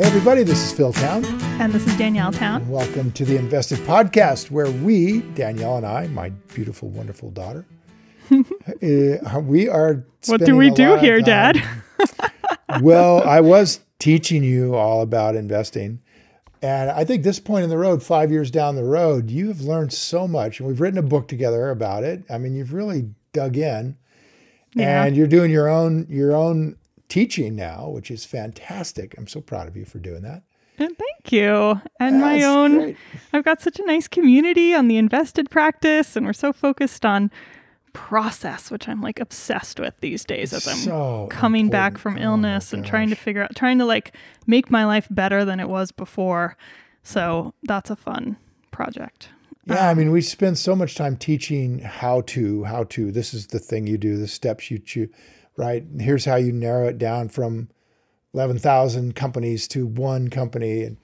Hey, everybody, this is Phil Town. And this is Danielle Town. Welcome to the Invested Podcast, where we, Danielle and I, my beautiful, wonderful daughter, uh, we are. What do we do here, Dad? well, I was teaching you all about investing. And I think this point in the road, five years down the road, you have learned so much. And we've written a book together about it. I mean, you've really dug in. Yeah. And you're doing your own your own teaching now, which is fantastic. I'm so proud of you for doing that. And thank you. And my own, great. I've got such a nice community on the invested practice, and we're so focused on process, which I'm like obsessed with these days as I'm so coming important. back from oh illness and trying to figure out, trying to like make my life better than it was before. So that's a fun project. Yeah, I um, mean, we spend so much time teaching how to, how to. This is the thing you do, the steps you choose right? Here's how you narrow it down from 11,000 companies to one company. And,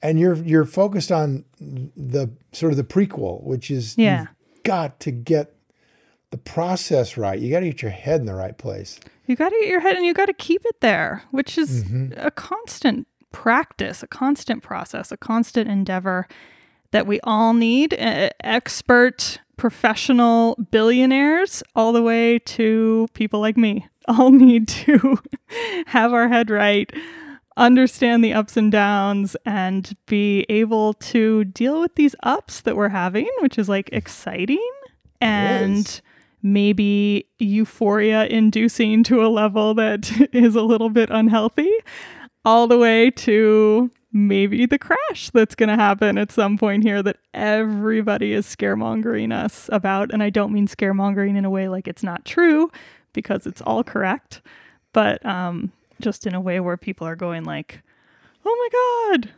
and you're, you're focused on the sort of the prequel, which is yeah. you've got to get the process right. You got to get your head in the right place. You got to get your head and you got to keep it there, which is mm-hmm. a constant practice, a constant process, a constant endeavor that we all need. Uh, expert professional billionaires all the way to people like me all need to have our head right, understand the ups and downs, and be able to deal with these ups that we're having, which is like exciting and maybe euphoria inducing to a level that is a little bit unhealthy, all the way to maybe the crash that's going to happen at some point here that everybody is scaremongering us about. And I don't mean scaremongering in a way like it's not true because it's all correct, but um, just in a way where people are going like, oh my God,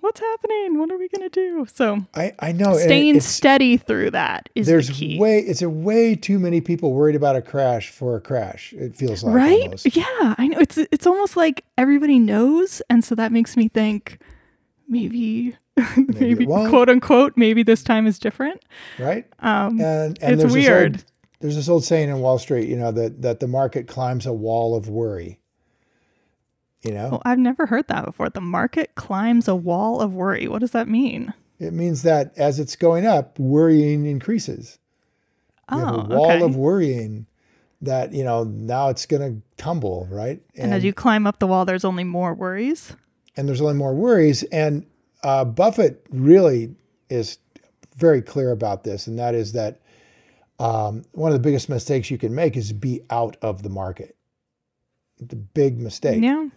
what's happening? What are we going to do? So I, I know staying steady through that is there's the key. way it's a way too many people worried about a crash for a crash. It feels like right. Almost. Yeah, I know. It's it's almost like everybody knows, and so that makes me think maybe maybe, maybe quote unquote maybe this time is different. Right. Um, and, and it's weird. Old, there's this old saying in Wall Street, you know, that that the market climbs a wall of worry. You know? Well, I've never heard that before. The market climbs a wall of worry. What does that mean? It means that as it's going up, worrying increases. Oh, you have a oh, wall okay. of worrying that, you know, now it's going to tumble, right? And, and, as you climb up the wall, there's only more worries. And there's only more worries. And uh, Buffett really is very clear about this, and that is that um, one of the biggest mistakes you can make is be out of the market. The big mistake. Yeah.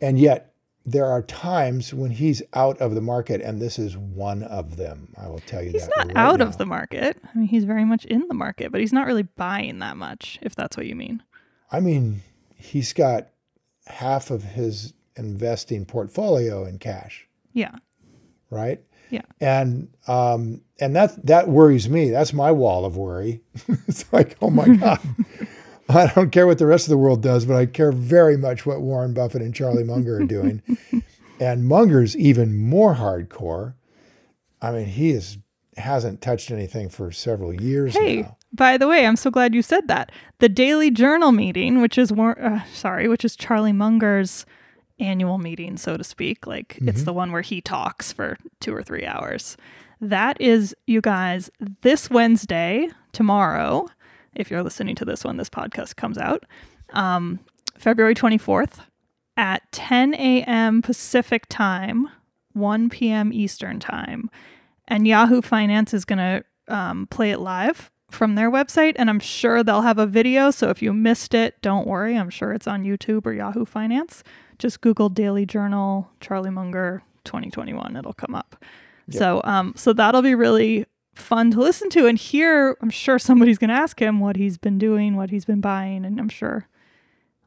And yet, there are times when he's out of the market, and this is one of them. I will tell you he's that. He's not right out now. of the market. I mean, he's very much in the market, but he's not really buying that much, if that's what you mean. I mean, he's got half of his investing portfolio in cash. Yeah. Right. Yeah. And um, and that that worries me. That's my wall of worry. it's like, oh my God. I don't care what the rest of the world does, but I care very much what Warren Buffett and Charlie Munger are doing. and Munger's even more hardcore. I mean, he is hasn't touched anything for several years hey, now. By the way, I'm so glad you said that. The Daily Journal meeting, which is uh, sorry, which is Charlie Munger's annual meeting, so to speak. Like mm-hmm. it's the one where he talks for two or three hours. That is, you guys, this Wednesday, tomorrow, if you're listening to this when this podcast comes out, um, February 24th at 10 a.m. Pacific time, 1 p.m. Eastern time. And Yahoo Finance is going to um, play it live from their website, and I'm sure they'll have a video. So if you missed it, don't worry. I'm sure it's on YouTube or Yahoo Finance just Google Daily Journal Charlie Munger 2021. It'll come up. Yep. So um so that'll be really fun to listen to and hear. I'm sure somebody's going to ask him what he's been doing, what he's been buying, and I'm sure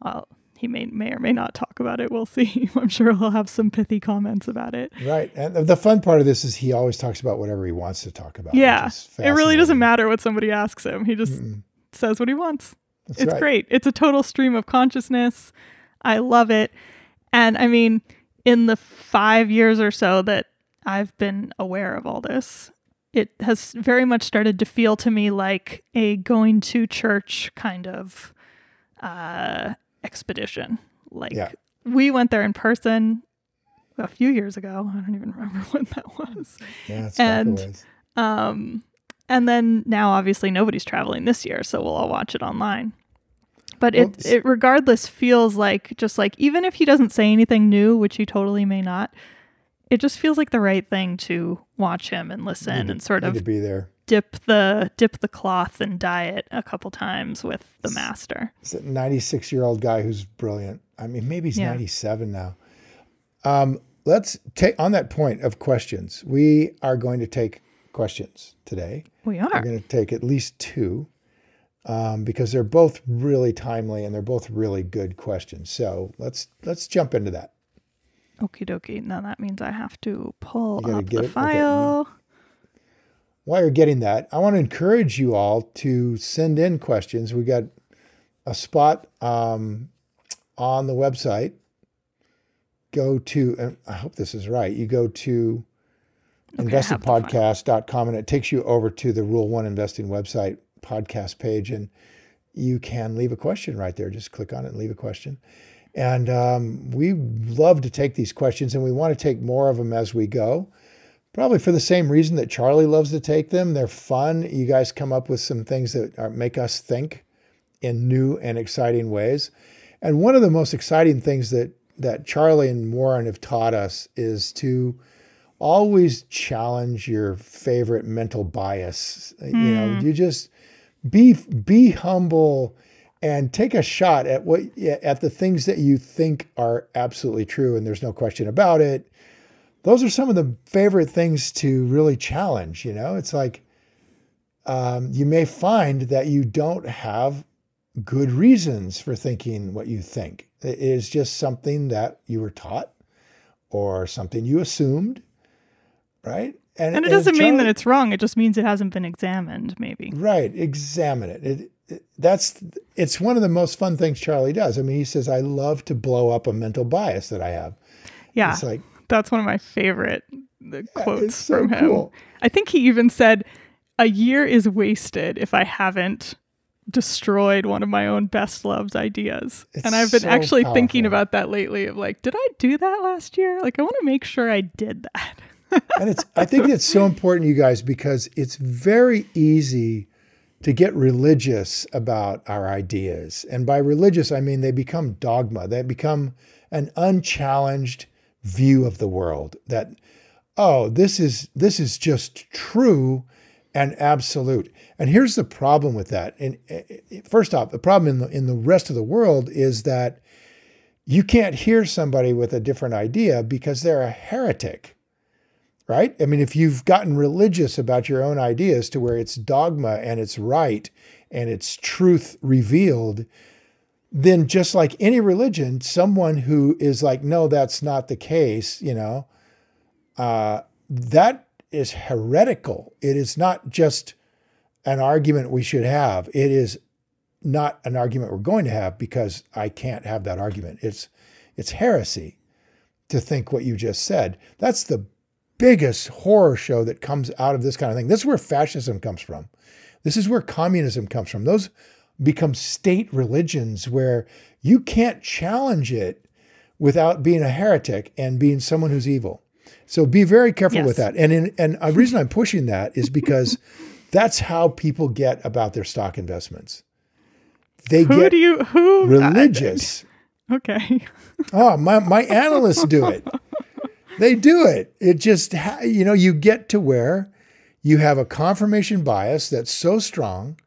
well, he may may or may not talk about it. We'll see. I'm sure he'll have some pithy comments about it. Right. And the fun part of this is he always talks about whatever he wants to talk about. Yeah. It really doesn't matter what somebody asks him. He just Mm-mm. says what he wants. That's it's right. great. It's a total stream of consciousness. I love it. And I mean, in the five years or so that I've been aware of all this, it has very much started to feel to me like a going to church kind of uh, expedition. Like yeah. we went there in person. a few years ago. I don't even remember when that was. Yeah, it's And- back a ways. Um, and then now, obviously, nobody's traveling this year, so we'll all watch it online. But it, Oops. it regardless feels like just like even if he doesn't say anything new, which he totally may not, it just feels like the right thing to watch him and listen to- and sort of be there. dip the dip the cloth and dye it a couple times with the master. It's a 96 year old guy who's brilliant. I mean, maybe he's Yeah. 97 now. Um, let's take on that point of questions. We are going to take questions today. We are We're are. going to take at least two um, because they're both really timely and they're both really good questions. So let's let's jump into that. Okie dokie. Now that means I have to pull up the it? Okay. file. While you're getting that, I want to encourage you all to send in questions. We got a spot um, on the website. Go to, and I hope this is right. You go to Okay, investedpodcast.com and it takes you over to the Rule One Investing website podcast page, and you can leave a question right there. Just click on it and leave a question. And um, we love to take these questions, and we want to take more of them as we go. Probably for the same reason that Charlie loves to take them. They're fun. You guys come up with some things that are, make us think in new and exciting ways. And one of the most exciting things that that Charlie and Warren have taught us is to always challenge your favorite mental bias. You know, you just be be humble and take a shot at what at the things that you think are absolutely true and there's no question about it. Those are some of the favorite things to really challenge, you know? It's like um, you may find that you don't have good reasons for thinking what you think. It is just something that you were taught or something you assumed, right? And it doesn't mean that it's wrong. It just means it hasn't been examined, maybe. Right. Examine it. It, it. That's it's one of the most fun things Charlie does. I mean, he says, "I love to blow up a mental bias that I have." Yeah. It's like That's one of my favorite the quotes so from him. cool. I think he even said, "A year is wasted if I haven't destroyed one of my own best loved ideas." It's and I've been so actually thinking about that lately. Of like, did I do that last year? Like, I want to make sure I did that. And it's I think it's so important, you guys, because it's very easy to get religious about our ideas. And by religious, I mean they become dogma. They become an unchallenged view of the world that, oh, this is this is just true and absolute. And here's the problem with that. And uh, uh, first off, the problem in the in the rest of the world is that you can't hear somebody with a different idea because they're a heretic right? I mean, if you've gotten religious about your own ideas to where it's dogma and it's right and it's truth revealed, then just like any religion, someone who is like, no, that's not the case, you know, uh, that is heretical. It is not just an argument we should have. It is not an argument we're going to have because I can't have that argument. It's it's heresy to think what you just said. That's the biggest horror show that comes out of this kind of thing. This is where fascism comes from. This is where communism comes from. Those become state religions where you can't challenge it without being a heretic and being someone who's evil. So be very careful with that. And in, and a reason I'm pushing that is because that's how people get about their stock investments. They Who get do you who religious. okay. Oh, my, my analysts do it. They do it. It just, you know, you get to where you have a confirmation bias that's so strong.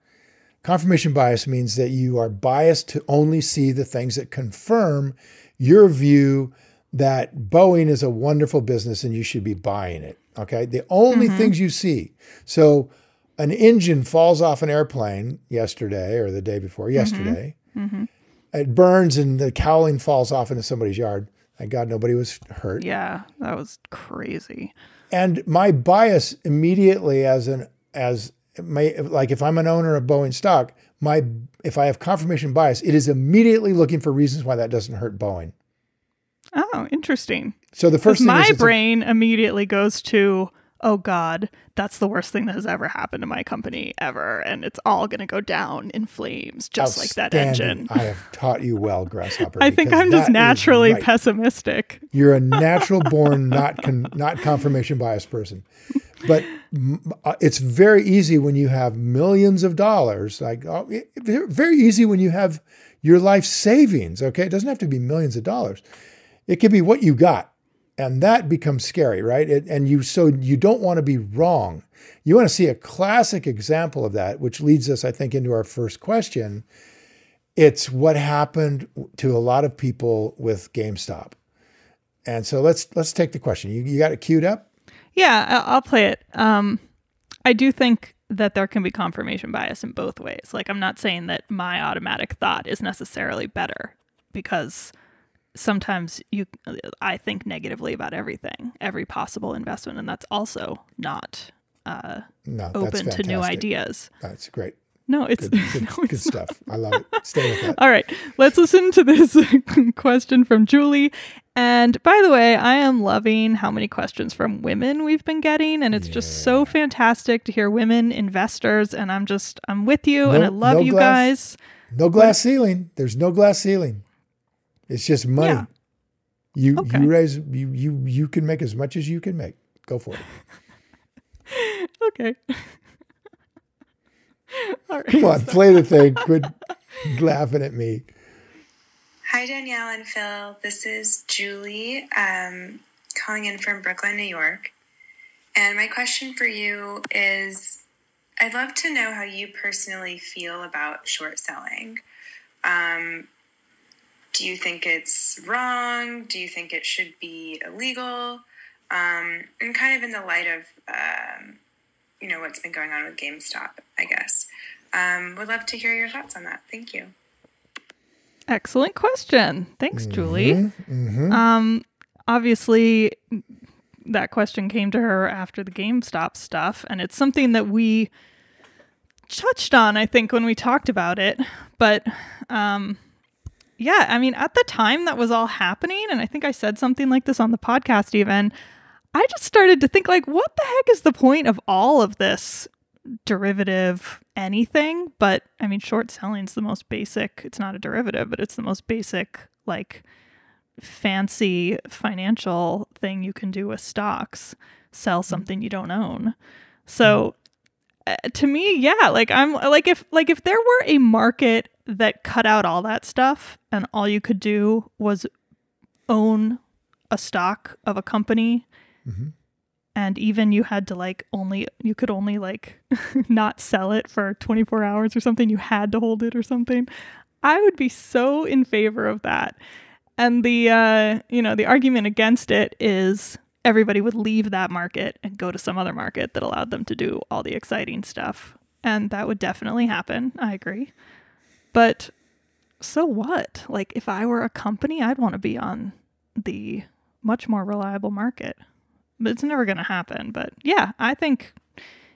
Confirmation bias means that you are biased to only see the things that confirm your view that Boeing is a wonderful business and you should be buying it. Okay. The only mm-hmm. things you see. So an engine falls off an airplane yesterday or the day before mm-hmm. yesterday. Mm-hmm. It burns and the cowling falls off into somebody's yard. Thank God nobody was hurt. Yeah, that was crazy. And my bias immediately as an as my like if I'm an owner of Boeing stock, my if I have confirmation bias, it is immediately looking for reasons why that doesn't hurt Boeing. Oh, interesting. So the first thing my is it's a- brain immediately goes to, oh God, that's the worst thing that has ever happened to my company ever. And it's all going to go down in flames, just like that engine. I have taught you well, Grasshopper. I think I'm just naturally right. pessimistic. You're a natural born, not con- not confirmation bias person. But uh, it's very easy when you have millions of dollars. Like oh, it- very easy when you have your life savings. Okay, it doesn't have to be millions of dollars. It could be what you got, and that becomes scary, right? It, and you so you don't want to be wrong. You want to see a classic example of that, which leads us, I think, into our first question. It's what happened to a lot of people with GameStop. And so let's let's take the question. You, you got it queued up? Yeah, I'll play it. Um, I do think that there can be confirmation bias in both ways. Like, I'm not saying that my automatic thought is necessarily better because sometimes you, I think negatively about everything, every possible investment, and that's also not uh, No, open to new ideas. That's great. No, it's Good, good, no, good it's stuff. I love it. Stay with that. All right, let's listen to this question from Julie. And by the way, I am loving how many questions from women we've been getting, and it's just so fantastic to hear women investors. And I'm just, I'm with you, and I love no you glass- guys. No glass ceiling. There's no glass ceiling. It's just money. Yeah. You Okay. you raise you you you can make as much as you can make. Go for it. Okay. All right. Come on, play the thing. Quit laughing at me. Hi, Danielle and Phil. This is Julie um, calling in from Brooklyn, New York. And my question for you is I'd love to know how you personally feel about short selling. Um, do you think it's wrong? Do you think it should be illegal? Um, and kind of in the light of, um, you know, what's been going on with GameStop, I guess. Um, would love to hear your thoughts on that. Thank you. Excellent question. Thanks, Julie. Mm-hmm. Um, obviously, that question came to her after the GameStop stuff, and it's something that we touched on, I think, when we talked about it. But um, yeah, I mean, at the time that was all happening, and I think I said something like this on the podcast even. I just started to think, like, what the heck is the point of all of this derivative anything? But I mean, short selling's the most basic. It's not a derivative, but it's the most basic, like, fancy financial thing you can do with stocks sell something you don't own so uh, to me yeah like i'm like if like if there were a market that cut out all that stuff and all you could do was own a stock of a company. Mhm. and even you had to like only you could only like not sell it for 24 hours or something. You had to hold it or something. I would be so in favor of that. And the uh, you know the argument against it is everybody would leave that market and go to some other market that allowed them to do all the exciting stuff, and that would definitely happen. I agree, but so what? Like if I were a company, I'd want to be on the much more reliable market. But it's never going to happen. But yeah, I think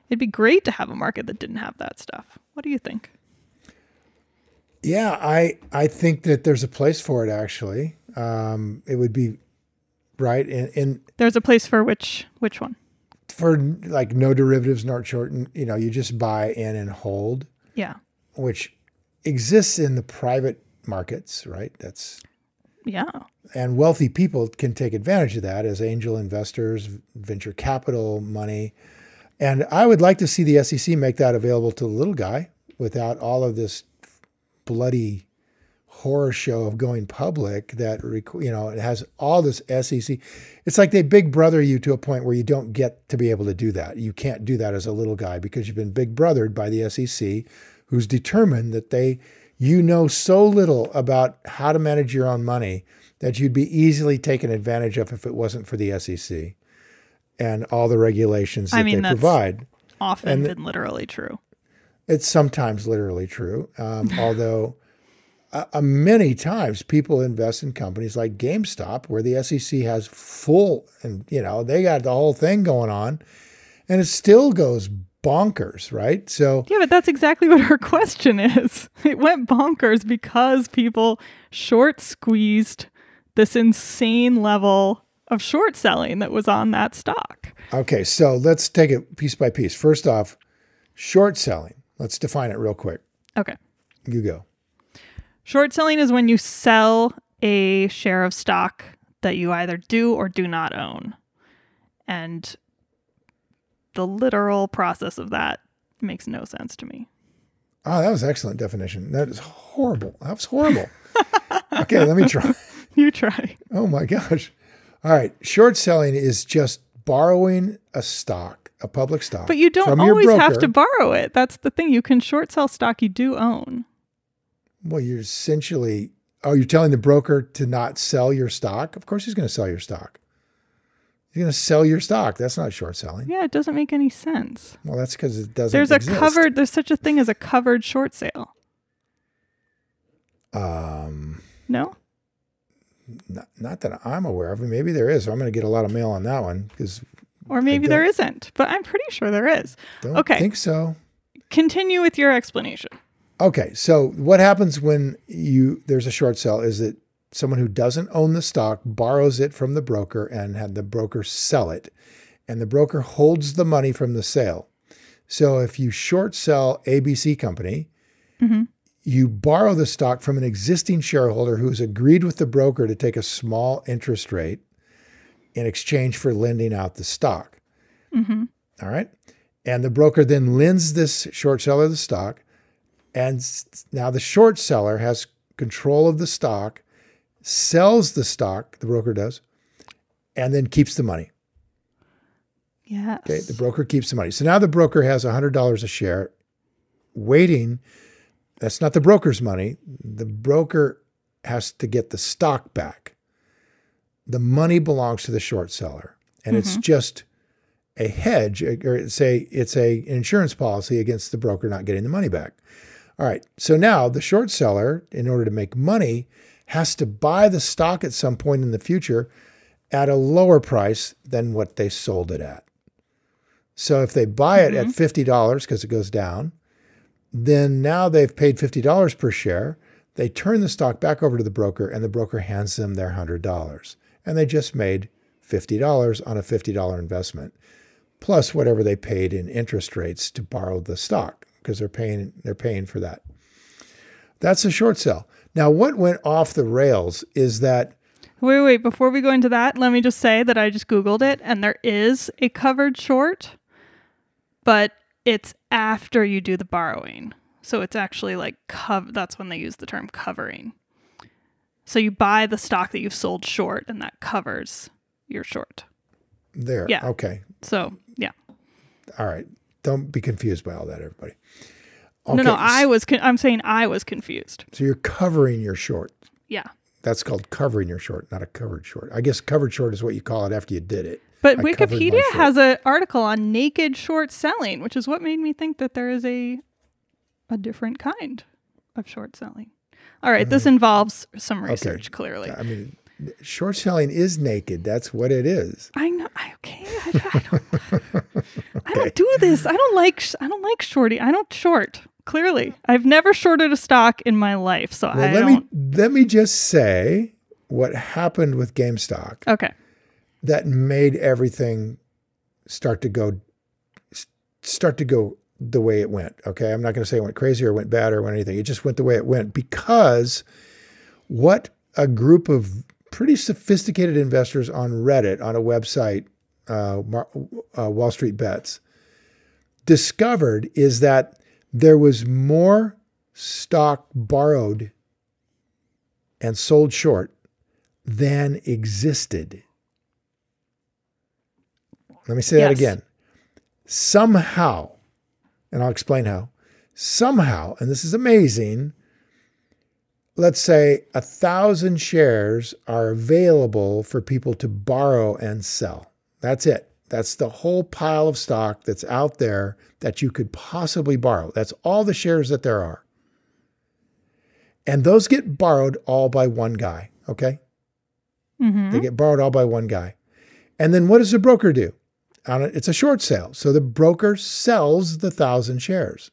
it'd be great to have a market that didn't have that stuff. What do you think? Yeah, I I think that there's a place for it. Actually, um, it would be right in, in There's a place for which which one? for like no derivatives, not short. and You know, you just buy in and hold, Yeah. which exists in the private markets, right? That's Yeah. and wealthy people can take advantage of that as angel investors, venture capital money. And I would like to see the SEC make that available to the little guy without all of this bloody horror show of going public that you know it has all this SEC. It's like they big brother you to a point where you don't get to be able to do that. You can't do that as a little guy because you've been big brothered by the SEC, who's determined that they you know so little about how to manage your own money that you'd be easily taken advantage of if it wasn't for the SEC and all the regulations that I mean, they that's- provide. Often And- been literally true. It's sometimes literally true, um, although uh, uh, many times people invest in companies like GameStop, where the SEC has full, and you know they got the whole thing going on, and it still goes bonkers, right? So Yeah, but that's exactly what her question is. It went bonkers because people short squeezed this insane level of short selling that was on that stock. Okay, so let's take it piece by piece. First off, short selling. Let's define it real quick. Okay. You go. Short selling is when you sell a share of stock that you either do or do not own. And the literal process of that makes no sense to me. Oh, that was excellent definition. That is horrible. That was horrible. okay, let me try. You try. Oh my gosh. All right. Short selling is just borrowing a stock, a public stock. But you don't always have to borrow it. That's the thing. You can short sell stock you do own. Well, you're essentially, oh, you're telling the broker to not sell your stock? Of course he's going to sell your stock. He's going to sell your stock. That's not short selling. Yeah, it doesn't make any sense. Well, that's because it doesn't There's a exist. covered there's such a thing as a covered short sale. Um, No? not, not that I'm aware of. Maybe there is. I'm going to get a lot of mail on that one because Or maybe there isn't, but I'm pretty sure there is. don't Okay. think so. Continue with your explanation. Okay, so what happens when you there's a short sell is that someone who doesn't own the stock borrows it from the broker and had the broker sell it, and the broker holds the money from the sale. So if you short sell ABC company, Mhm. you borrow the stock from an existing shareholder who's agreed with the broker to take a small interest rate in exchange for lending out the stock. hmm All right. And the broker then lends this short seller the stock. And now the short seller has control of the stock, sells the stock, the broker does, and then keeps the money. Yes. Okay. The broker keeps the money. So now the broker has $100 a share waiting. That's not the broker's money. The broker has to get the stock back. The money belongs to the short seller. And it's mm-hmm. just a hedge, uh, or say it's a insurance policy against the broker not getting the money back. All right. So now the short seller, in order to make money, has to buy the stock at some point in the future at a lower price than what they sold it at. So if they buy it at mm-hmm. $50 because it goes down, then now they've paid $50 per share. They turn the stock back over to the broker and the broker hands them their $100. And they just made $50 on a $50 investment, plus whatever they paid in interest rates to borrow the stock because they're paying they're paying for that. That's a short sell. Now what went off the rails is that Wait, wait, before we go into that, let me just say that I just Googled it and there is a covered short, but it's after you do the borrowing. So it's actually like cov that's when they use the term covering. So you buy the stock that you've sold short and that covers your short. there. Yeah. Okay. So yeah. All right. Don't be confused by all that, everybody. No, no, I was I'm saying I was confused. So you're covering your short. Yeah. That's called covering your short, not a covered short. I guess covered short is what you call it after you did it. But I Wikipedia has an article on naked short selling, which is what made me think that there is a a different kind of short selling. All right, this uh-huh. involves some research. Clearly, I mean, short selling is naked. That's what it is. I know. I, okay, I, I don't. I don't do this. I don't like. sh- I don't like shorty. I don't short. Clearly, I've never shorted a stock in my life, so Well, I let don't. me let me just say what happened with GameStop Okay. that made everything start to go start to go the way it went. Okay, I'm not going to say it went crazy or went bad or went anything. It just went the way it went because what a group of pretty sophisticated investors on Reddit on a website, uh, uh, Wall Street Bets, discovered is that there was more stock borrowed and sold short than existed. Let me say that again. Somehow, and I'll explain how. Somehow, and this is amazing, let's say a thousand shares are available for people to borrow and sell. That's it. That's the whole pile of stock that's out there that you could possibly borrow. That's all the shares that there are. And those get borrowed all by one guy, okay? hmm They get borrowed all by one guy. And then what does the broker do? It's a short sale. So the broker sells the thousand shares.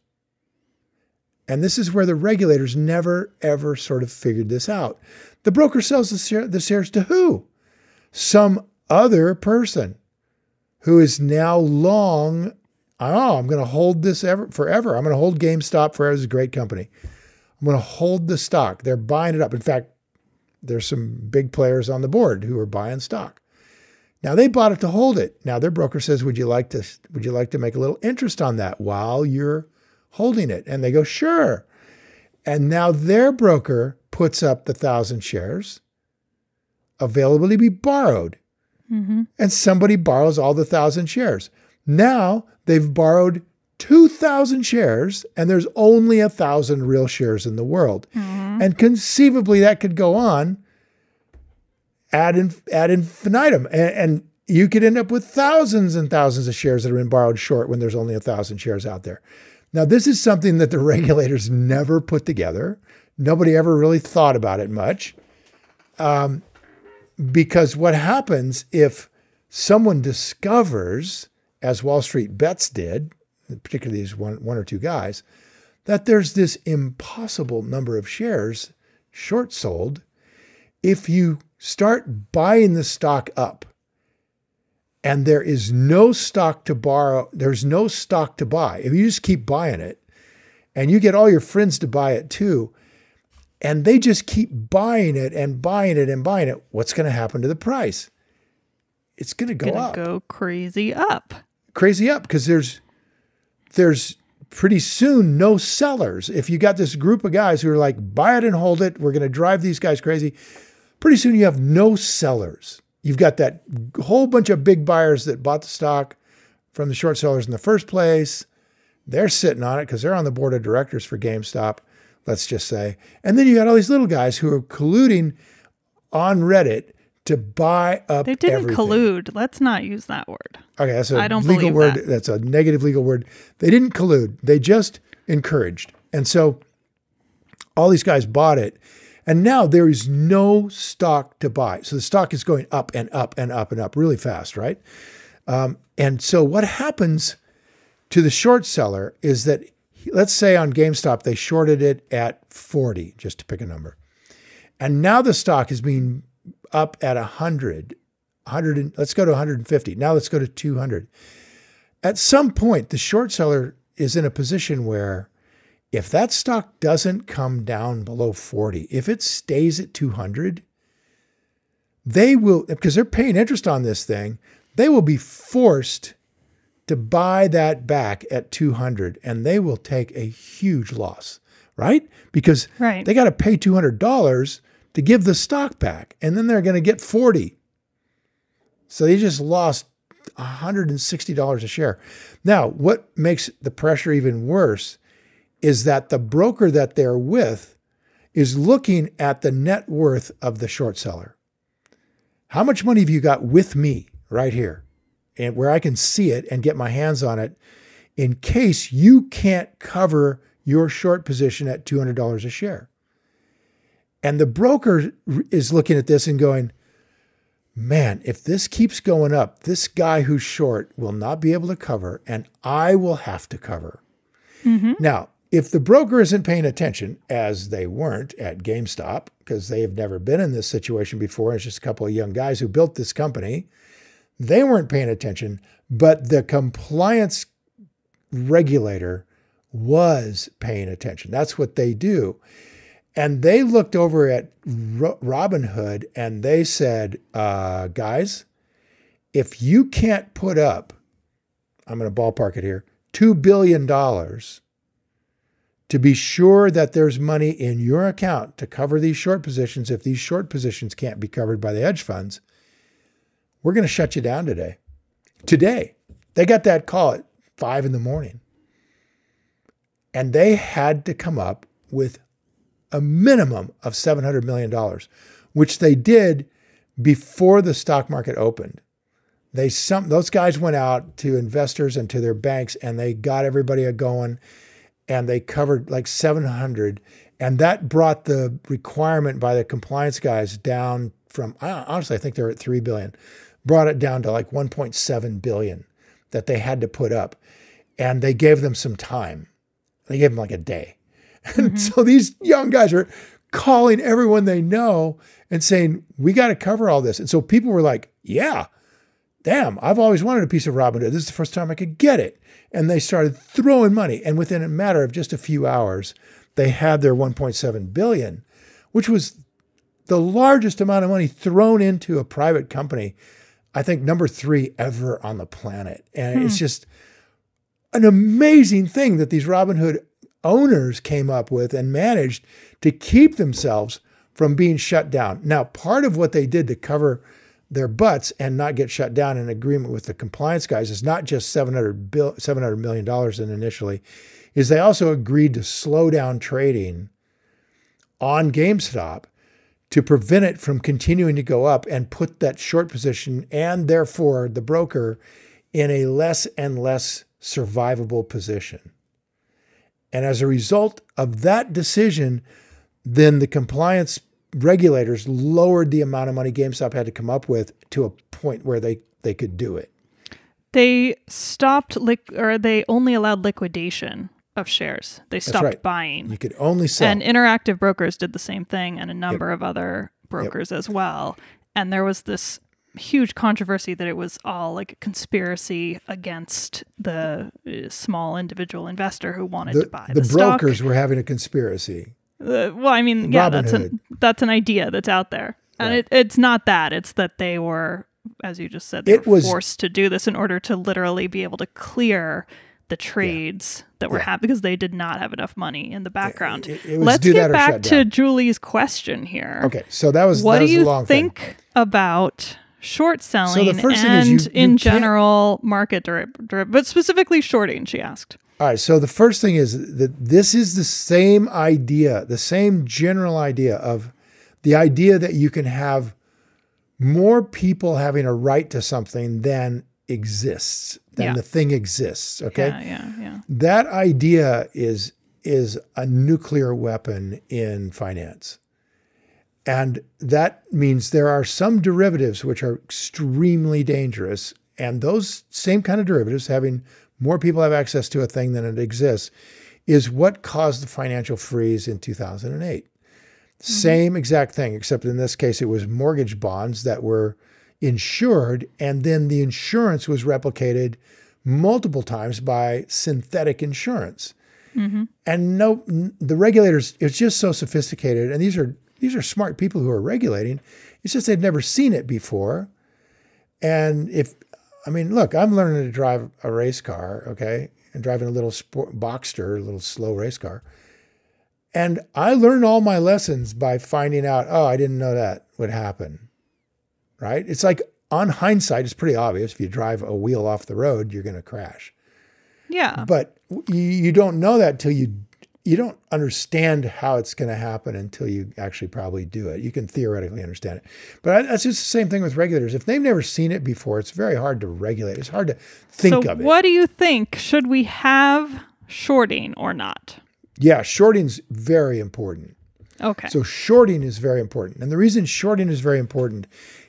And this is where the regulators never, ever sort of figured this out. The broker sells the, share, the shares to who? Some other person who is now long. Oh, I'm going to hold this ever forever. I'm going to hold GameStop forever. It's a great company. I'm going to hold the stock. They're buying it up. In fact, there's some big players on the board who are buying stock. Now they bought it to hold it. Now their broker says, "Would you like to would you like to make a little interest on that while you're holding it?" And they go, "Sure." And now their broker puts up the 1000 shares available to be borrowed. Mm-hmm. And somebody borrows all the 1000 shares. Now they've borrowed 2,000 shares, and there's only a 1,000 real shares in the world. Mm-hmm. And conceivably, that could go on ad, in, ad infinitum. And, and you could end up with thousands and thousands of shares that have been borrowed short when there's only a 1,000 shares out there. Now, this is something that the regulators never put together. Nobody ever really thought about it much. Um, because what happens if someone discovers, as Wall Street Bets did, particularly these one, one or two guys, that there's this impossible number of shares short sold. If you start buying the stock up and there is no stock to borrow, there's no stock to buy. If you just keep buying it and you get all your friends to buy it too, and they just keep buying it and buying it and buying it, what's going to happen to the price? It's going to go Gonna up. go crazy up. Crazy up because there's there's pretty soon no sellers. If you got this group of guys who are like, buy it and hold it, we're going to drive these guys crazy. Pretty soon you have no sellers. You've got that whole bunch of big buyers that bought the stock from the short sellers in the first place. They're sitting on it because they're on the board of directors for GameStop, let's just say. And then you got all these little guys who are colluding on Reddit to buy up They didn't everything. collude. Let's not use that word. Okay, that's a I don't legal word. that. That's a negative legal word. They didn't collude. They just encouraged. And so all these guys bought it. And now there is no stock to buy. So the stock is going up and up and up and up really fast, right? Um, and so what happens to the short seller is that, let's say on GameStop, they shorted it at 40, just to pick a number. And now the stock is being up at 100, 100 and, let's go to 150. Now let's go to 200. At some point, the short seller is in a position where if that stock doesn't come down below 40, if it stays at 200, they will, because they're paying interest on this thing, they will be forced to buy that back at 200 and they will take a huge loss, right? Because Right. they got to pay $200 to give the stock back and then they're going to get 40. So they just lost $160 a share. Now, what makes the pressure even worse is that the broker that they're with is looking at the net worth of the short seller. How much money have you got with me right here? And where I can see it and get my hands on it in case you can't cover your short position at $200 a share. And the broker is looking at this and going, man, if this keeps going up, this guy who's short will not be able to cover, and I will have to cover. Mm-hmm. Now, if the broker isn't paying attention, as they weren't at GameStop, because they have never been in this situation before, it's just a couple of young guys who built this company, they weren't paying attention, but the compliance regulator was paying attention. That's what they do. And they looked over at Ro- Robinhood and they said, uh, guys, if you can't put up, I'm going to ballpark it here, $2 billion to be sure that there's money in your account to cover these short positions, if these short positions can't be covered by the hedge funds, we're going to shut you down today. Today. They got that call at five in the morning. And they had to come up with a minimum of $700 million, which they did before the stock market opened. They some those guys went out to investors and to their banks and they got everybody a going and they covered like 700 and that brought the requirement by the compliance guys down from honestly I think they're at 3 billion brought it down to like 1.7 billion that they had to put up and they gave them some time they gave them like a day and mm-hmm. so these young guys are calling everyone they know and saying we got to cover all this and so people were like yeah damn, I've always wanted a piece of Robinhood. This is the first time I could get it. And they started throwing money. And within a matter of just a few hours, they had their 1.7 billion, which was the largest amount of money thrown into a private company. I think number three ever on the planet. And it's hmm. just an amazing thing that these Robinhood owners came up with and managed to keep themselves from being shut down. Now, part of what they did to cover their butts and not get shut down in agreement with the compliance guys is not just 700 bill, 700 million dollars in initially is they also agreed to slow down trading on GameStop to prevent it from continuing to go up and put that short position and therefore the broker in a less and less survivable position. And as a result of that decision, then the compliance regulators lowered the amount of money GameStop had to come up with to a point where they, they could do it. They stopped or they only allowed liquidation of shares. They stopped right. buying. You could only sell. And Interactive Brokers did the same thing and a number of other brokers as well. And there was this huge controversy that it was all like a conspiracy against the uh, small individual investor who wanted the, to buy the the, stock. brokers were having a conspiracy. Uh, well, I mean, yeah, that's an that's an idea that's out there, and Right. it, it's not that. It's that they were, as you just said, they It were was- forced to do this in order to literally be able to clear the trades that were Yeah. happening because they did not have enough money in the background. it- it Let's do get back to. Julie's question here. Okay, so that was What that do was a you long thing. think about short selling first thing and is you- you in general market deri- deri- but specifically shorting? She asked. All right. So the first thing is that this is the same idea, the same general idea of the idea that you can have more people having a right to something than exists, than Yeah. the thing exists. Okay. Yeah, yeah, yeah. That idea is is a nuclear weapon in finance. And that means there are some derivatives which are extremely dangerous. And those same kind of derivatives, having more people have access to a thing than it exists, is what caused the financial freeze in 2008. Mm-hmm. Same exact thing, except in this case, it was mortgage bonds that were insured, and then the insurance was replicated multiple times by synthetic insurance. Mm-hmm. And no, the regulators, it's just so sophisticated, and these are these are smart people who are regulating. It's just they've never seen it before. And if, I mean, look, I'm learning to drive a race car, okay, and driving a little sport Boxster, a little slow race car. And I learned all my lessons by finding out, oh, I didn't know that would happen. Right? It's like on hindsight, it's pretty obvious. If you drive a wheel off the road, you're going to crash. Yeah. But you, you don't know that till you you don't understand how it's going to happen until you actually probably do it. You can theoretically understand it, but that's just the same thing with regulators. If they've never seen it before, it's very hard to regulate. It's hard to think so of it. what do you think? Should we have shorting or not? Yeah, shorting's very important. Okay. So shorting is very important. And the reason shorting is very important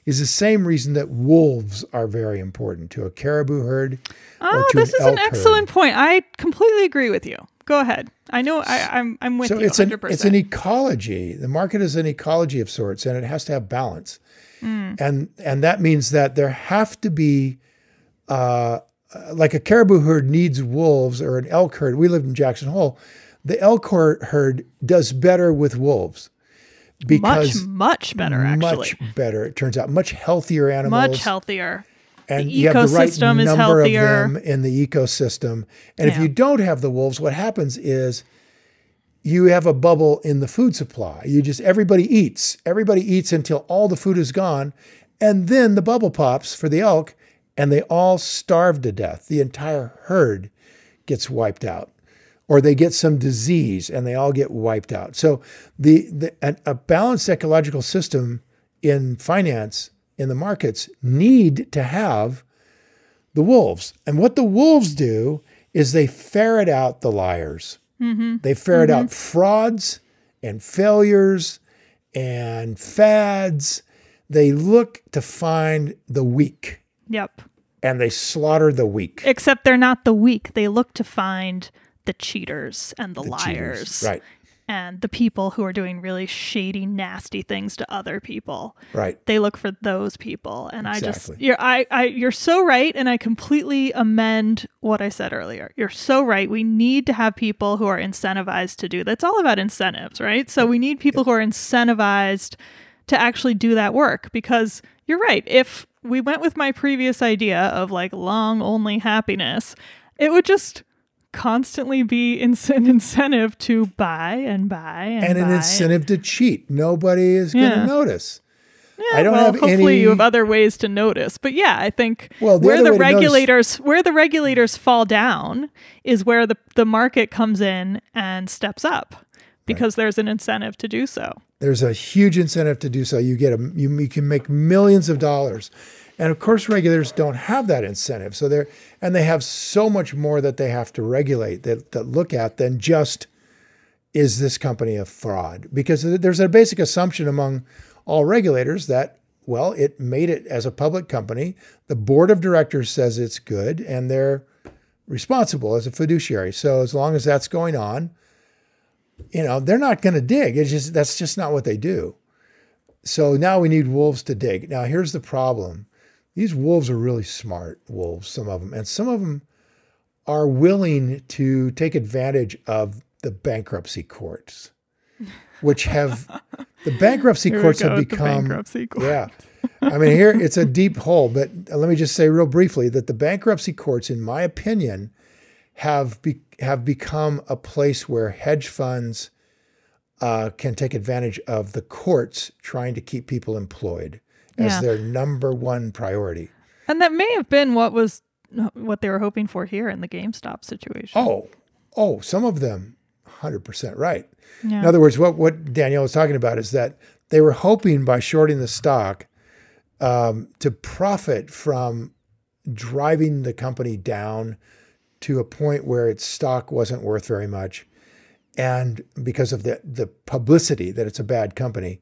is the same reason that wolves are very important to a caribou herd. or oh, this is an elk herd. excellent point. I completely agree with you. Go ahead. I know I, I'm I'm with So you it's an 100%. it's an ecology. The market is an ecology of sorts, and it has to have balance. Mm. And and that means that there have to be, uh, like a caribou herd needs wolves or an elk herd. We lived in Jackson Hole. The elk herd does better with wolves because much better actually. much better. It turns out much healthier animals. Much healthier. and The you have the right ecosystem is number of healthier. them in the ecosystem. And if you don't have the wolves, what happens is you have a bubble in the food supply. You just everybody eats. Everybody eats until all the food is gone, and then the bubble pops for the elk, and they all starve to death. The entire herd gets wiped out. Or they get some disease and they all get wiped out. So the, the a, a balanced ecological system in finance in the markets need to have the wolves. And what the wolves do is they ferret out the liars. Mm-hmm. They ferret out mm-hmm. frauds and failures and fads. They look to find the weak Yep. and they slaughter the weak. Except they're not the weak. They look to find the cheaters and the, The liars. cheaters. Right. and the people who are doing really shady, nasty things to other people. Right. They look for those people, and I just you're I, I you're so right, and I completely amend what I said earlier. You're so right. We need to have people who are incentivized to do that's all about incentives, right? So we need people who are incentivized to actually do that work because you're right. If we went with my previous idea of like long only happiness, it would just constantly be in- an incentive to buy and buy and, And an incentive to cheat. Nobody is going to notice. Yeah, I don't well, have hopefully any- you have other ways to notice. But yeah, I think Well, the where the to notice- regulators where the regulators fall down is where the, the market comes in and steps up because there's an incentive to do so. There's a huge incentive to do so. You get a you, you can make millions of dollars. And of course regulators don't have that incentive. So they're and they have so much more that they have to regulate that, that look at than just is this company a fraud? Because there's a basic assumption among all regulators that well, it made it as a public company. The board of directors says it's good and they're responsible as a fiduciary. So as long as that's going on, you know, they're not going to dig. It's just that's just not what they do. So now we need wolves to dig. Now here's the problem. These wolves are really smart wolves, some of them, and some of them are willing to take advantage of the bankruptcy courts, which have the bankruptcy courts have become bankruptcy court. yeah. I mean, here it's a deep hole, but let me just say real briefly that the bankruptcy courts, in my opinion, have be, have become a place where hedge funds uh, can take advantage of the courts trying to keep people employed as Yeah. their number one priority. And that may have been what was what they were hoping for here in the GameStop situation. Oh, oh, some of them, hundred percent right. yeah. In other words, what what Danielle was talking about is that they were hoping by shorting the stock um, to profit from driving the company down to a point where its stock wasn't worth very much, and because of the the publicity that it's a bad company,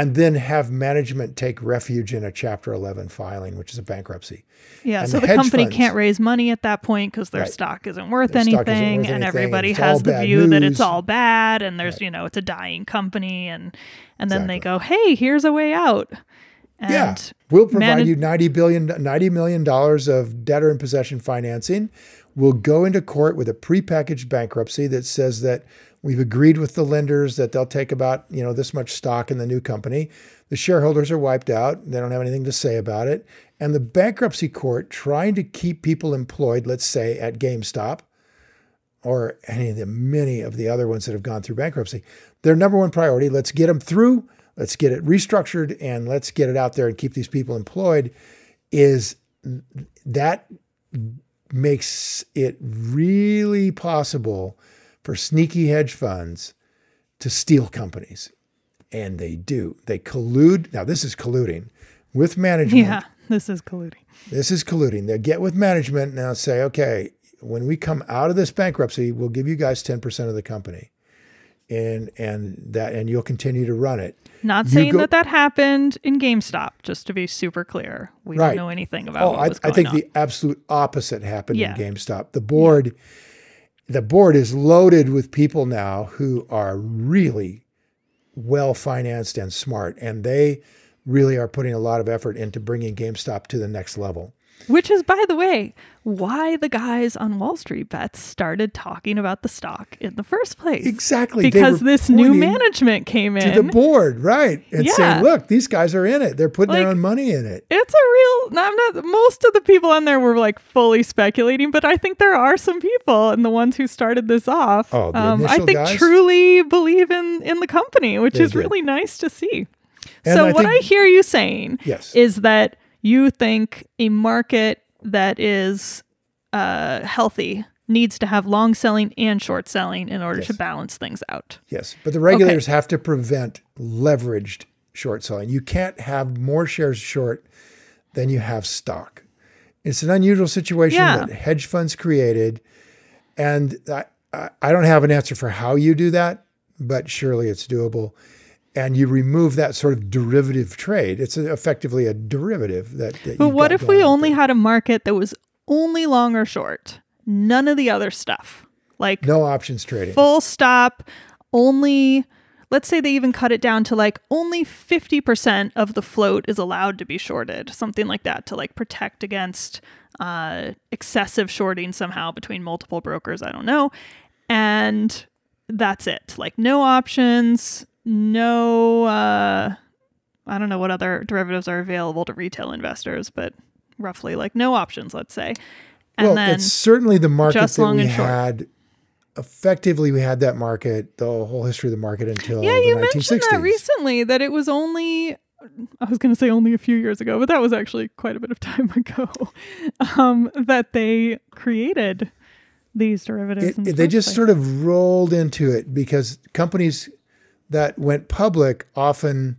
and then have management take refuge in a Chapter 11 filing, which is a bankruptcy. Yeah, And so the the company funds- can't raise money at that point because their Right. stock isn't worth Their stock isn't worth and anything, everybody it's has the view that it's all bad, and there's you know it's a dying company, and and then they go, hey, here's a way out. And yeah, we'll provide you 90 billion 90 million dollars of debtor in possession financing. We'll go into court with a prepackaged bankruptcy that says that we've agreed with the lenders that they'll take about, you know, this much stock in the new company. The shareholders are wiped out. They don't have anything to say about it. And the bankruptcy court trying to keep people employed, let's say at GameStop or any of the many of the other ones that have gone through bankruptcy, their number one priority, let's get them through, let's get it restructured and let's get it out there and keep these people employed is that makes it really possible for sneaky hedge funds to steal companies. And they do. They collude. Now, this is colluding with management. yeah, this is colluding. This is colluding. They get with management now say, okay, when we come out of this bankruptcy, we'll give you guys 10% of the company. And and that and you'll continue to run it. Not You saying go- that that happened in GameStop, just to be super clear. We Right. don't know anything about Oh, I, I think on. the absolute opposite happened Yeah. in GameStop. The board, the board is loaded with people now who are really well financed and smart, and they really are putting a lot of effort into bringing GameStop to the next level. Which is, by the way, why the guys on Wall Street bets started talking about the stock in the first place. Exactly, Because this new management came in. to the board, right, and Yeah. saying, "Look, these guys are in it. They're putting their own money in it." it's a real. I'm not. Most of the people on there were like fully speculating, but I think there are some people, and the ones who started this off, Oh, the um, I think guys? truly believe in in the company, which They is did. really nice to see. And so I what think- I hear you saying Yes. is that you think a market that is uh, healthy needs to have long selling and short selling in order to balance things out. Yes, but the regulators have to prevent leveraged short selling. You can't have more shares short than you have stock. It's an unusual situation Yeah. that hedge funds created, and I, I don't have an answer for how you do that, but surely it's doable. And you remove that sort of derivative trade. It's effectively a derivative that. that But what if we only there. had a market that was only long or short? None of the other stuff. Like no options trading? full stop, only let's say they even cut it down to like only 50% of the float is allowed to be shorted, something like that to like protect against uh, excessive shorting somehow between multiple brokers. I don't know. And that's it. Like no options, no, uh, I don't know what other derivatives are available to retail investors, but roughly like no options, let's say. And well, then it's certainly the market that we had effectively we had that market, the whole history of the market until yeah, you 1960s. mentioned that recently that it was only. I was going to say only a few years ago, but that was actually quite a bit of time ago um, that they created these derivatives. It, they just place. sort of rolled into it because companies that went public often,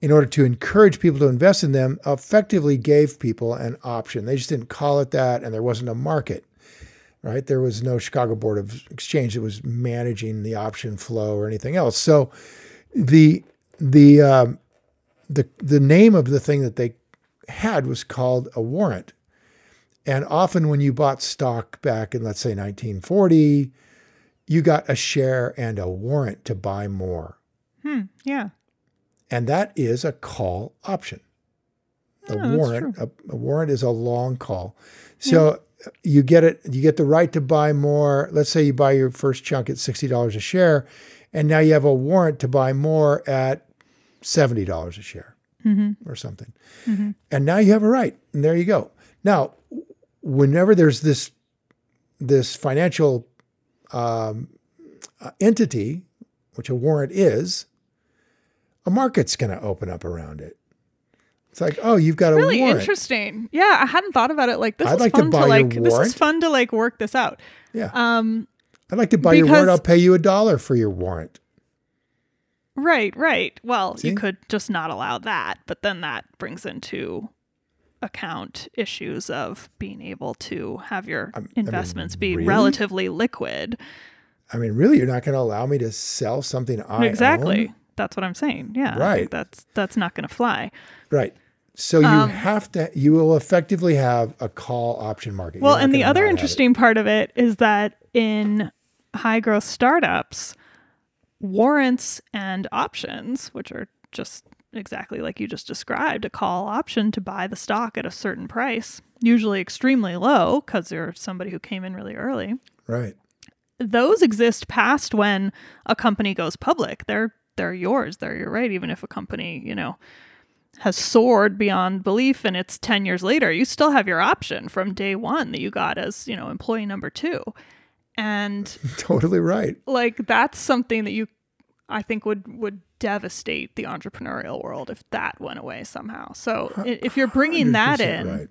in order to encourage people to invest in them, effectively gave people an option. They just didn't call it that, and there wasn't a market right? There was no Chicago Board of Exchange that was managing the option flow or anything else. So the the um, the the name of the thing that they had was called a warrant. And often when you bought stock back in let's say 1940, you got a share and a warrant to buy more. Hmm, yeah. And that is a call option. A oh, warrant a, a, warrant is a long call. So you get it you get the right to buy more let's say you buy your first chunk at $60 a share and now you have a warrant to buy more at $70 a share mm-hmm. or something mm-hmm. and now you have a right and there you go now whenever there's this this financial um, uh, entity which a warrant is a market's going to open up around it it's like, oh, you've got it's a really warrant. interesting. Yeah, I hadn't thought about it like this. I'd is like fun to, to like this is fun to like work this out. Yeah. Um, I'd like to buy your warrant. I'll pay you a dollar for your warrant. Right, right. Well, See? you could just not allow that, but then that brings into account issues of being able to have your investments I mean, be really? relatively liquid. I mean, really, you're not going to allow me to sell something I exactly. Own? That's what I'm saying. Yeah, right. that's that's not going to fly. Right. So you um, have to, you will effectively have a call option market. Well, and the other interesting part of it is that in high growth startups, warrants and options, which are just exactly like you just described, a call option to buy the stock at a certain price, usually extremely low because you're somebody who came in really early. Right. Those exist past when a company goes public. They're they're yours. They're your right. Even if a company, you know, has soared beyond belief and it's 10 years later, you still have your option from day one that you got as, you know, employee number two. And totally right. Like that's something that you I think would would devastate the entrepreneurial world if that went away somehow. So if you're bringing that in right.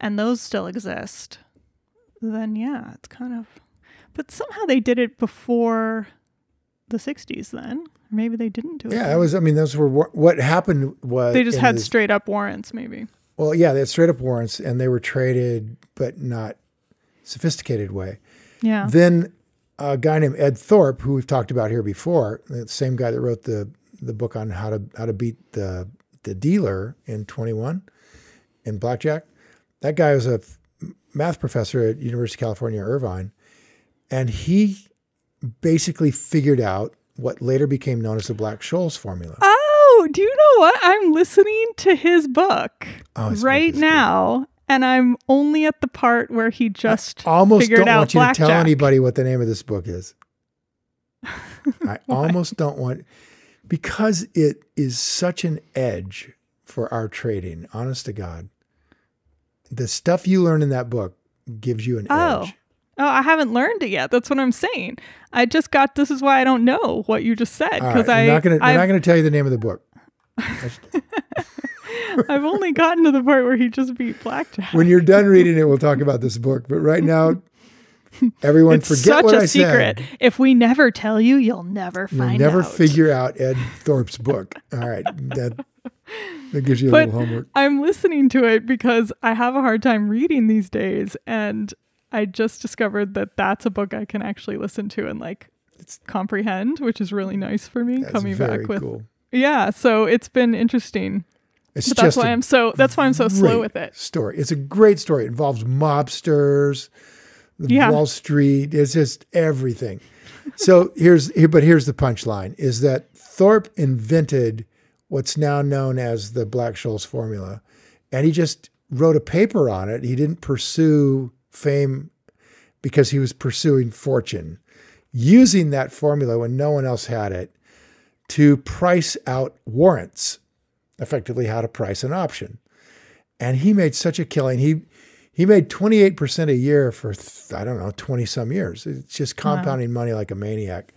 and those still exist, then yeah, it's kind of but somehow they did it before the 60s then maybe they didn't do it. Yeah, it was. I mean, those were what happened was they just had this, straight up warrants, maybe. Well, yeah, they had straight up warrants, and they were traded, but not sophisticated way. Yeah. Then a guy named Ed Thorp, who we've talked about here before, the same guy that wrote the the book on how to how to beat the the dealer in 21 in blackjack. That guy was a math professor at University of California, Irvine, and he basically figured out what later became known as the Black Scholes formula. Oh, do you know what? I'm listening to his book oh, right now. And I'm only at the part where he just I almost figured don't out want you blackjack. to tell anybody what the name of this book is. I almost don't want because it is such an edge for our trading. Honest to God, the stuff you learn in that book gives you an oh. edge. Oh, I haven't learned it yet. That's what I'm saying. I just got. This is why I don't know what you just said because right, I. Not gonna, I'm not going to tell you the name of the book. I've only gotten to the part where he just beat blackjack. When you're done reading it, we'll talk about this book. But right now, everyone it's forget such what a I secret. said. If we never tell you, you'll never you'll find never out. figure out Ed Thorp's book. All right, that that gives you a but little homework. I'm listening to it because I have a hard time reading these days, and I just discovered that that's a book I can actually listen to and like it's, comprehend, which is really nice for me coming back with. Cool. Yeah, so it's been interesting. It's but that's why I'm so that's why I'm so slow with it. Story. It's a great story. It involves mobsters, yeah. Wall Street. It's just everything. so here's here, but here's the punchline: is that Thorp invented what's now known as the Black-Scholes formula, and he just wrote a paper on it. He didn't pursue fame because he was pursuing fortune, using that formula when no one else had it to price out warrants, effectively how to price an option. And he made such a killing. He he made 28% a year for I don't know, 20 some years. It's just compounding wow. money like a maniac.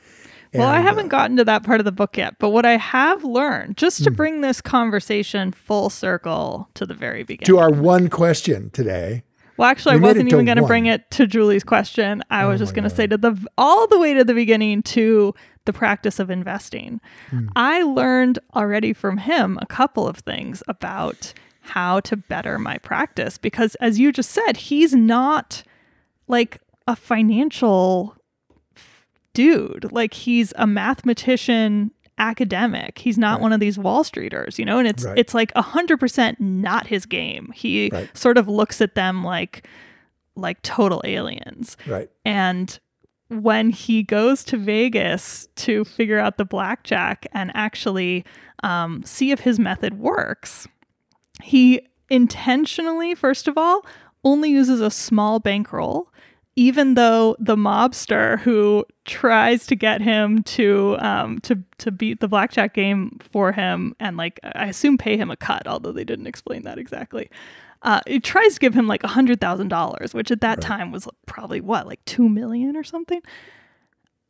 And, well, I haven't uh, gotten to that part of the book yet, but what I have learned, just to mm. bring this conversation full circle to the very beginning, to our one question today, well, actually, we I wasn't even going to bring it to Julie's question. I oh was just going to say to the all the way to the beginning to the practice of investing. Hmm. I learned already from him a couple of things about how to better my practice because, as you just said, he's not like a financial dude. Like he's a mathematician academic. He's not right. one of these Wall Streeters, you know, and it's right. it's like a hundred percent not his game. He right. sort of looks at them like like total aliens. Right. And when he goes to Vegas to figure out the blackjack and actually um, see if his method works, he intentionally, first of all, only uses a small bankroll even though the mobster who tries to get him to um to to beat the blackjack game for him and like I assume pay him a cut, although they didn't explain that exactly. Uh, it tries to give him like a hundred thousand dollars, which at that right. time was probably what like two million or something.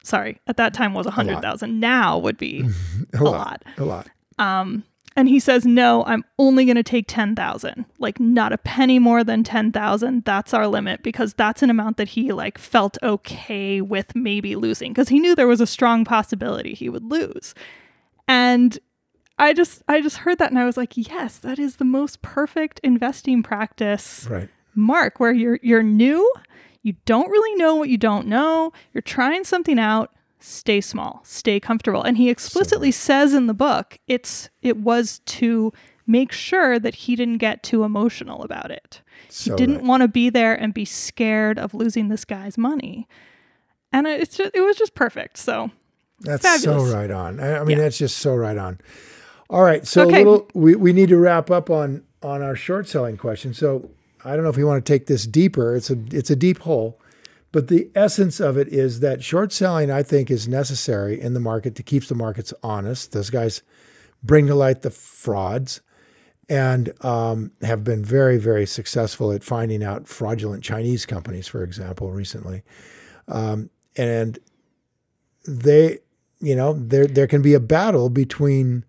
Sorry, at that time was a hundred thousand. Now would be a, a lot, lot. A lot. Um, and he says, No, I'm only going to take 10,000. Like, not a penny more than 10,000. That's our limit because that's an amount that he like felt okay with maybe losing because he knew there was a strong possibility he would lose. And I just I just heard that and I was like, yes, that is the most perfect investing practice. Right. Mark, where you're you're new, you don't really know what you don't know, you're trying something out, stay small, stay comfortable. And he explicitly so, says in the book it's it was to make sure that he didn't get too emotional about it. So he didn't right. want to be there and be scared of losing this guy's money. And it's just, it was just perfect. So that's fabulous. so right on. I, I mean, yeah. that's just so right on. All right, so okay. little we, we need to wrap up on on our short selling question. So I don't know if you want to take this deeper. It's a it's a deep hole. But the essence of it is that short selling, I think, is necessary in the market to keep the markets honest. Those guys bring to light the frauds and um, have been very, very successful at finding out fraudulent Chinese companies, for example, recently. Um, and they, you know, there there can be a battle between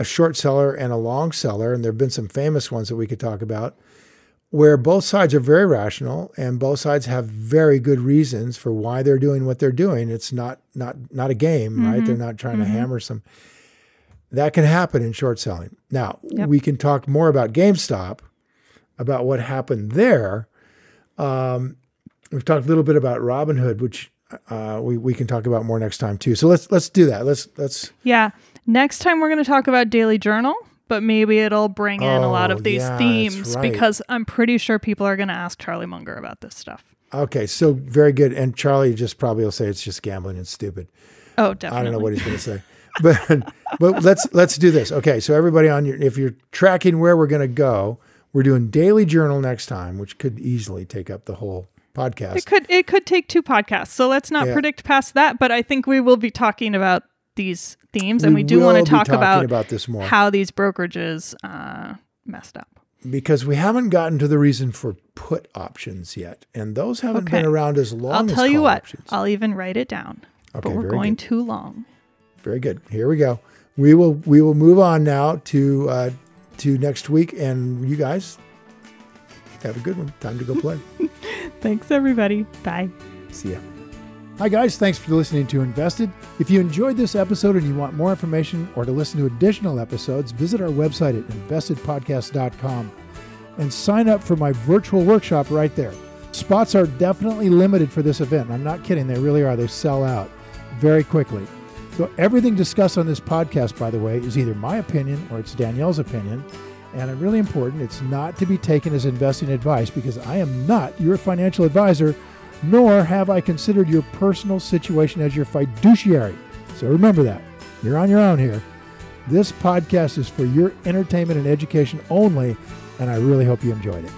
a short seller and a long seller, and there have been some famous ones that we could talk about where both sides are very rational and both sides have very good reasons for why they're doing what they're doing. It's not not not a game, mm-hmm. right? They're not trying mm-hmm. to hammer some. That can happen in short selling. Now yep. we can talk more about GameStop, about what happened there. Um, we've talked a little bit about Robinhood, which uh, we we can talk about more next time too. So let's let's do that. Let's let's. Yeah, next time we're going to talk about Daily Journal but maybe it'll bring in a lot of oh, these yeah, themes right. because I'm pretty sure people are going to ask Charlie Munger about this stuff. Okay, so very good. And Charlie just probably will say it's just gambling and stupid. Oh, definitely. I don't know what he's going to say. but but let's let's do this. Okay, so everybody on your if you're tracking where we're going to go, we're doing daily journal next time, which could easily take up the whole podcast. It could it could take two podcasts. So let's not yeah. predict past that, but I think we will be talking about these themes, and we, we do want to talk about, about this more. how these brokerages uh, messed up. Because we haven't gotten to the reason for put options yet, and those haven't okay. been around as long. I'll tell you what. Options. I'll even write it down. Okay, but we're going good. too long. Very good. Here we go. We will we will move on now to uh, to next week, and you guys have a good one. Time to go play. Thanks, everybody. Bye. See ya. Hi, guys. Thanks for listening to Invested. If you enjoyed this episode and you want more information or to listen to additional episodes, visit our website at investedpodcast.com and sign up for my virtual workshop right there. Spots are definitely limited for this event. I'm not kidding, they really are. They sell out very quickly. So, everything discussed on this podcast, by the way, is either my opinion or it's Danielle's opinion. And really important, it's not to be taken as investing advice because I am not your financial advisor nor have I considered your personal situation as your fiduciary. So remember that. You're on your own here. This podcast is for your entertainment and education only, and I really hope you enjoyed it.